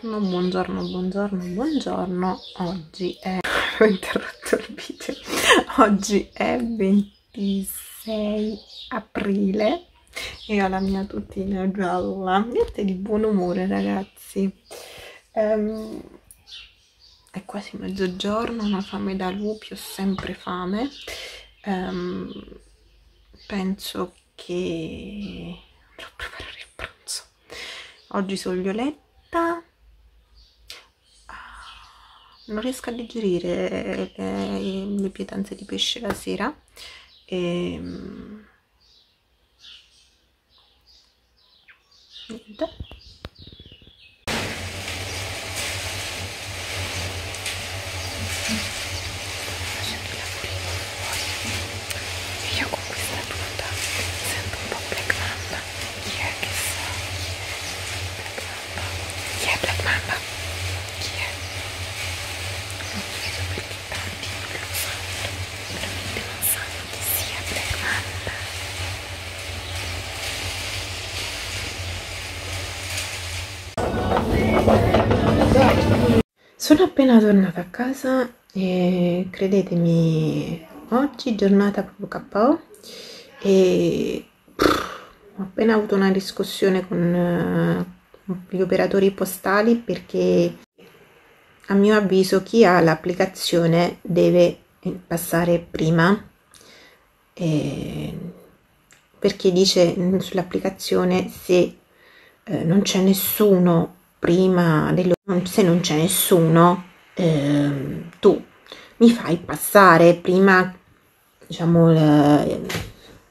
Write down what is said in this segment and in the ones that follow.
buongiorno, buongiorno, buongiorno, buongiorno. Oggi è... ho interrotto il video. Oggi è 26 aprile e ho la mia tutina gialla. Niente di buon umore, ragazzi. Um, è quasi mezzogiorno, una fame da lupi, ho sempre fame. Um, penso che andrò a preparare il pranzo. Oggi soglioletta. Non riesco a digerire le, le pietanze di pesce la sera. E, ehm, niente Sono appena tornata a casa e credetemi, oggi giornata proprio KO e pff, ho appena avuto una discussione con uh, gli operatori postali perché a mio avviso chi ha l'applicazione deve passare prima. Eh, perché dice sull'applicazione se eh, non c'è nessuno prima dello se non c'è nessuno eh, tu mi fai passare prima diciamo eh,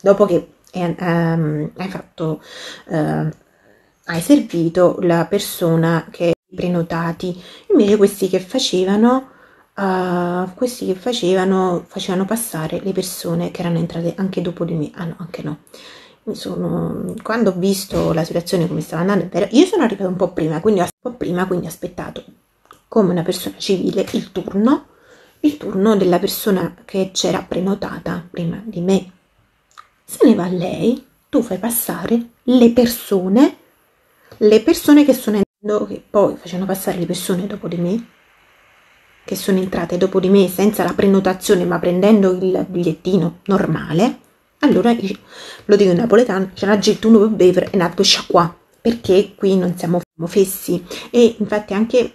dopo che ehm, hai fatto eh, hai servito la persona che prenotati. Invece questi che facevano uh, questi che facevano facevano passare le persone che erano entrate anche dopo di me. Ah no anche no sono, quando ho visto la situazione come stava andando, io sono arrivata un po' prima, quindi ho, po prima, quindi ho aspettato come una persona civile il turno, il turno della persona che c'era prenotata prima di me. Se ne va lei, tu fai passare le persone, le persone che sono entrate, che poi facevano passare le persone dopo di me, che sono entrate dopo di me senza la prenotazione ma prendendo il bigliettino normale, allora lo dico in napoletano, c'è una getto uno per bevere e nato qua perché qui non siamo fessi. E infatti anche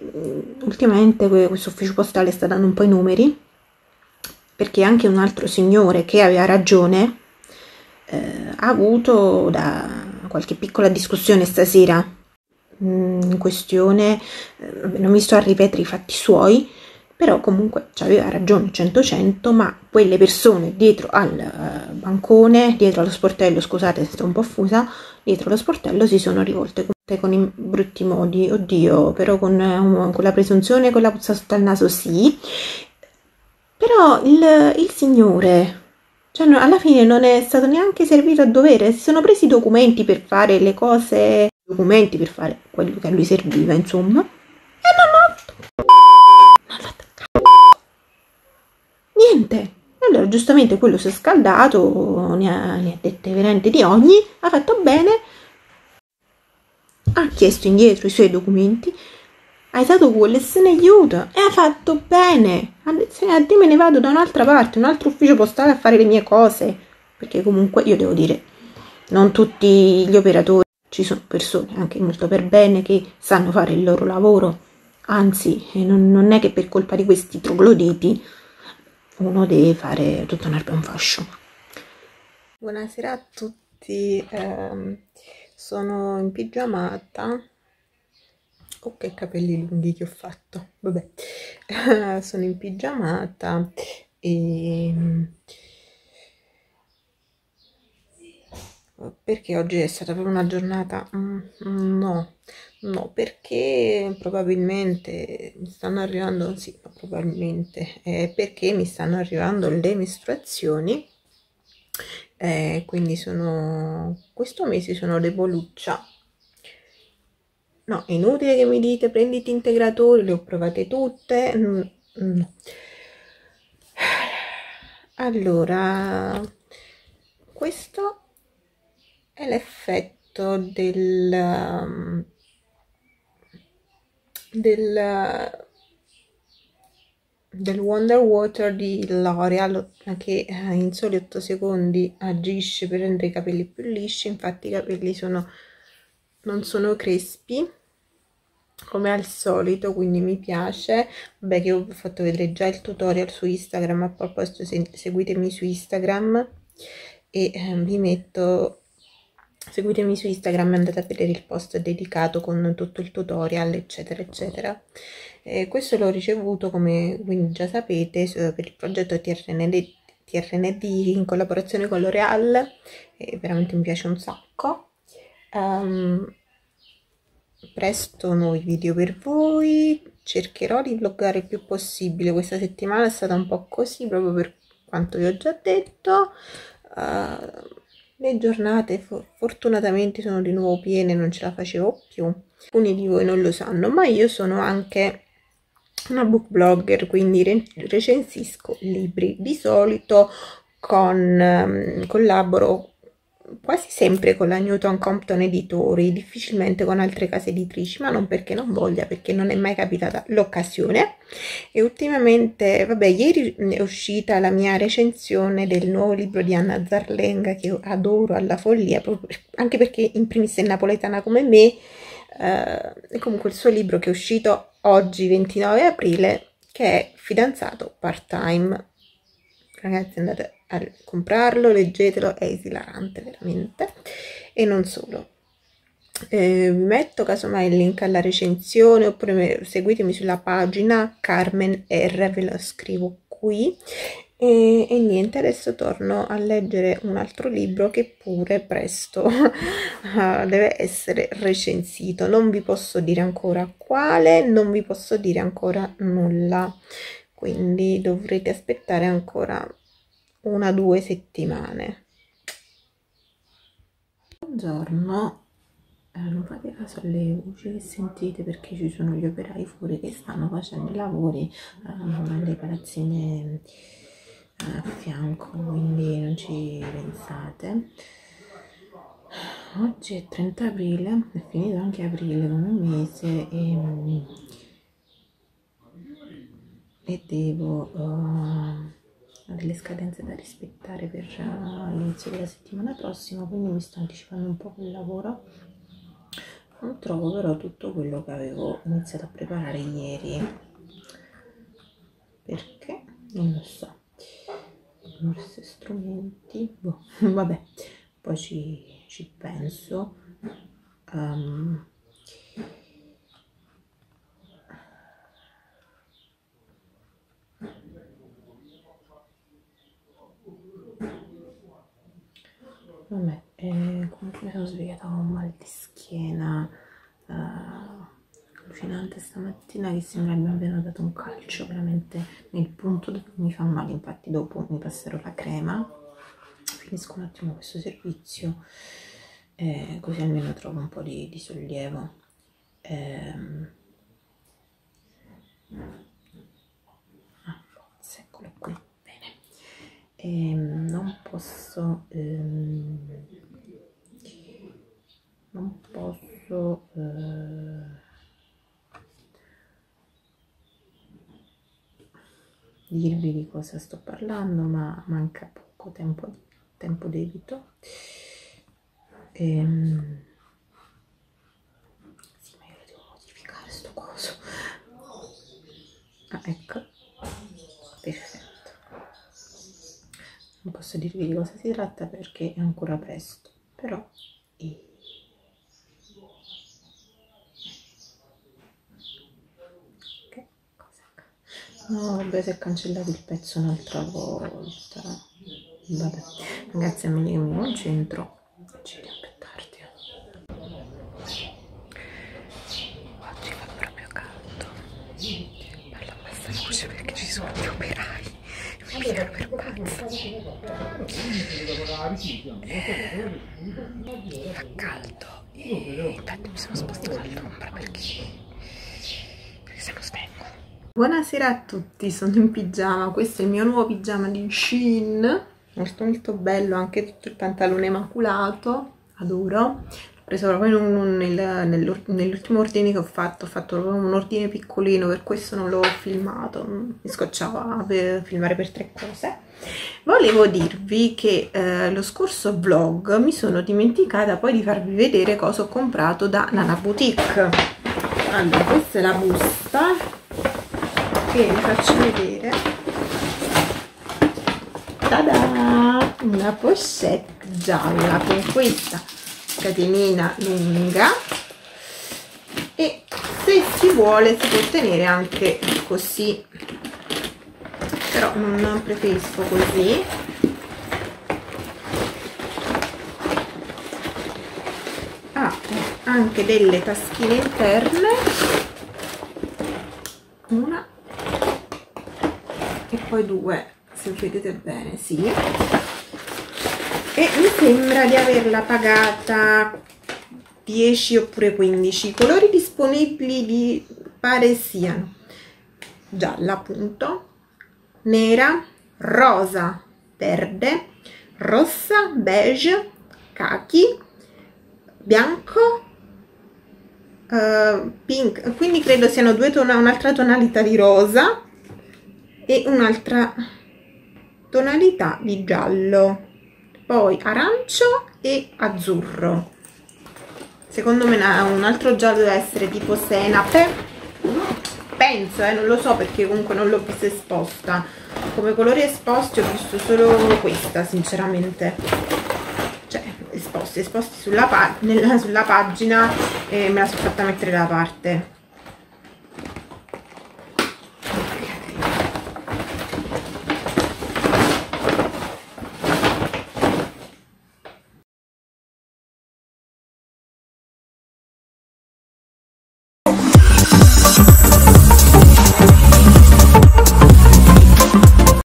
ultimamente questo ufficio postale sta dando un po' i numeri perché anche un altro signore che aveva ragione eh, ha avuto da qualche piccola discussione stasera in questione, eh, non mi sto a ripetere i fatti suoi, però comunque aveva ragione 100-100, ma quelle persone dietro al uh, bancone, dietro allo sportello, scusate se sto un po' fusa, dietro allo sportello si sono rivolte con, con i brutti modi, oddio, però con, um, con la presunzione, con la puzza sotto al naso sì, però il, il signore, cioè no, alla fine non è stato neanche servito a dovere, si sono presi i documenti per fare le cose, documenti per fare quello che a lui serviva, insomma, e non ha niente. Allora, giustamente quello si è scaldato, ne ha, ne ha dette veramente di ogni, ha fatto bene, ha chiesto indietro i suoi documenti, ha e se ne aiuta e ha fatto bene. Se ne, me ne vado da un'altra parte, un altro ufficio postale a fare le mie cose, perché comunque io devo dire, non tutti gli operatori, ci sono persone anche molto per bene che sanno fare il loro lavoro, anzi non, non è che per colpa di questi trogloditi uno deve fare tutto un un fascio. Buonasera a tutti, eh, sono in pigiamata. Oh che capelli lunghi che ho fatto, vabbè, eh, sono in pigiamata e perché oggi è stata proprio una giornata mm, no no perché probabilmente mi stanno arrivando sì probabilmente eh, perché mi stanno arrivando le mestruazioni eh, quindi sono questo mese sono deboluccia no è inutile che mi dite prenditi integratori le ho provate tutte no. allora questo è l'effetto del, del, del Wonder Water di L'Oreal che eh, in soli 8 secondi agisce per rendere i capelli più lisci. Infatti i capelli sono non sono crespi come al solito quindi mi piace. Vabbè che ho fatto vedere già il tutorial su instagram a proposito se, seguitemi su instagram. E eh, vi metto seguitemi su instagram e andate a vedere il post dedicato con tutto il tutorial eccetera eccetera. Eh, questo l'ho ricevuto come quindi già sapete per il progetto TRND, TRND in collaborazione con L'Oreal e veramente mi piace un sacco. Um, presto nuovi video per voi cercherò di vloggare il più possibile. Questa settimana è stata un po' così proprio per quanto vi ho già detto. Uh, le giornate fortunatamente sono di nuovo piene non ce la facevo più. Alcuni di voi non lo sanno ma io sono anche una book blogger quindi re recensisco libri. Di solito con um, collaboro quasi sempre con la Newton Compton Editori, difficilmente con altre case editrici, ma non perché non voglia, perché non è mai capitata l'occasione. E ultimamente, vabbè, ieri è uscita la mia recensione del nuovo libro di Anna Zarlenga, che adoro alla follia, anche perché in primis è napoletana come me, eh, comunque il suo libro che è uscito oggi, 29 aprile, che è Fidanzato part-time. Ragazzi, andate a comprarlo, leggetelo, è esilarante veramente. E non solo. Eh, vi metto casomai il link alla recensione oppure seguitemi sulla pagina Carmen R, ve lo scrivo qui. E, e, niente, adesso torno a leggere un altro libro che pure presto deve essere recensito. Non vi posso dire ancora quale, non vi posso dire ancora nulla, quindi dovrete aspettare ancora una o due settimane. Buongiorno, non fate caso alle voci che sentite perché ci sono gli operai fuori che stanno facendo i lavori eh, nelle palazzine eh, a fianco, quindi non ci pensate. Oggi è 30 aprile, è finito anche aprile come mese e, e devo... Uh, delle scadenze da rispettare per uh, l'inizio della settimana prossima quindi mi sto anticipando un po' quel lavoro. Non trovo però tutto quello che avevo iniziato a preparare ieri. Perché? Non lo so. Forse strumenti? Boh, vabbè. Poi ci, ci penso. Um, Vabbè, eh, comunque mi sono svegliata con un mal di schiena uh, allucinante stamattina che sembra mi abbiano dato un calcio veramente nel punto dove mi fa male, infatti dopo mi passerò la crema, finisco un attimo questo servizio eh, così almeno trovo un po' di, di sollievo. Eh, ah, eccolo qui e ehm, non posso ehm, non posso eh, dirvi di cosa sto parlando ma manca poco tempo, tempo debito ehm, sì ma io lo devo modificare sto coso. Ah ecco. Perfetto posso dirvi di cosa si tratta perché è ancora presto però e... che cosa no vabbè si è cancellato il pezzo un'altra volta. Vabbè ragazzi a me che mi concentro. Ci vediamo più tardi. Oggi fa proprio caldo. Parlo a bassa voce perché ci sono gli operai. Mi pazza fa caldo e mi sono spostata all'ombra perché, perché se no svengo. Buonasera a tutti sono in pigiama. Questo è il mio nuovo pigiama di Shein molto molto bello anche tutto il pantalone maculato. Adoro preso proprio nel, nell'ultimo ordine che ho fatto, ho fatto proprio un ordine piccolino, per questo non l'ho filmato, mi scocciava per filmare per tre cose. Volevo dirvi che eh, lo scorso vlog mi sono dimenticata poi di farvi vedere cosa ho comprato da Nana Boutique. Allora, questa è la busta che vi faccio vedere. Tada! Una pochette gialla con questa catenina lunga. E se si vuole si può tenere anche così. Però non preferisco così. Ha ah, anche delle taschine interne. Una. E poi due se vedete bene sì e mi sembra di averla pagata 10 oppure 15 i colori disponibili di pare siano gialla appunto nera rosa verde rossa beige khaki bianco uh, pink. Quindi credo siano due tona un'altra tonalità di rosa e un'altra tonalità di giallo poi arancio e azzurro. Secondo me un altro giallo deve essere tipo senape. Penso eh, non lo so perché comunque non l'ho vista esposta. Come colori esposti ho visto solo questa sinceramente. Cioè esposti esposti sulla, pa nella, sulla pagina e me la sono fatta mettere da parte